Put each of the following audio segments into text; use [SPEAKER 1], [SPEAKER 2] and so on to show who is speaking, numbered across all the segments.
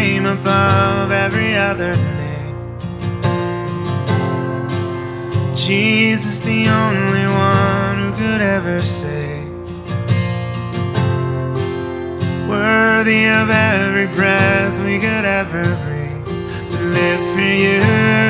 [SPEAKER 1] name above every other name. Jesus, the only one who could ever save. Worthy of every breath we could ever breathe. we live for you.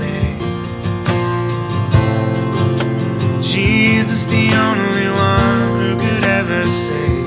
[SPEAKER 1] the only one who could ever say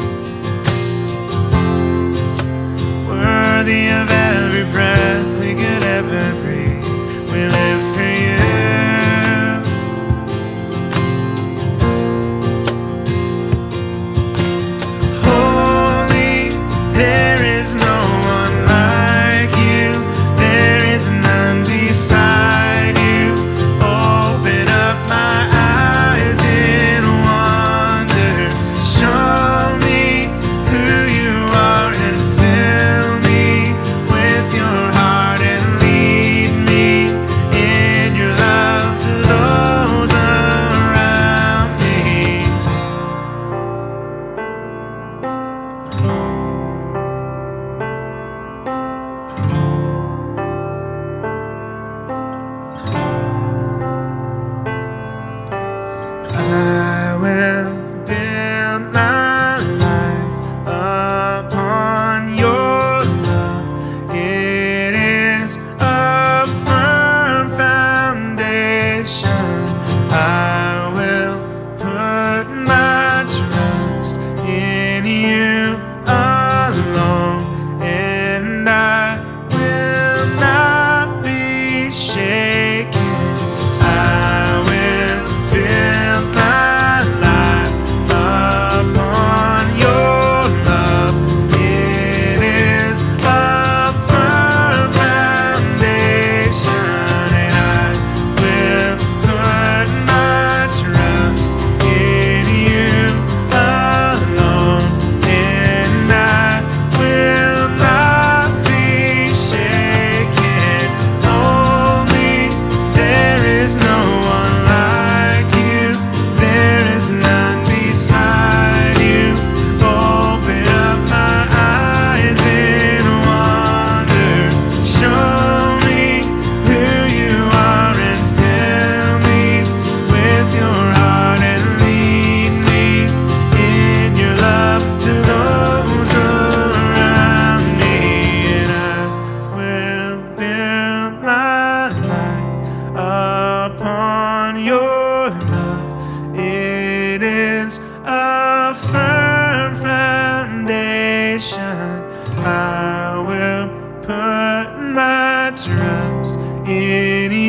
[SPEAKER 1] past. Any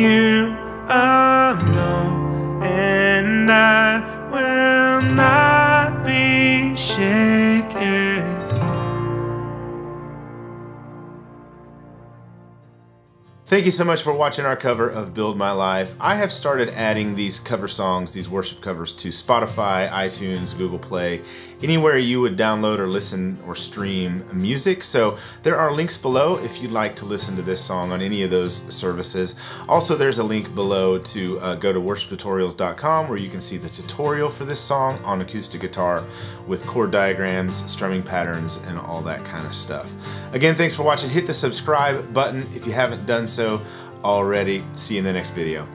[SPEAKER 2] Thank you so much for watching our cover of Build My Life. I have started adding these cover songs, these worship covers to Spotify, iTunes, Google Play, anywhere you would download or listen or stream music. So there are links below if you'd like to listen to this song on any of those services. Also, there's a link below to uh, go to worshiptutorials.com where you can see the tutorial for this song on acoustic guitar with chord diagrams, strumming patterns, and all that kind of stuff. Again, thanks for watching. Hit the subscribe button if you haven't done so already. See you in the next video.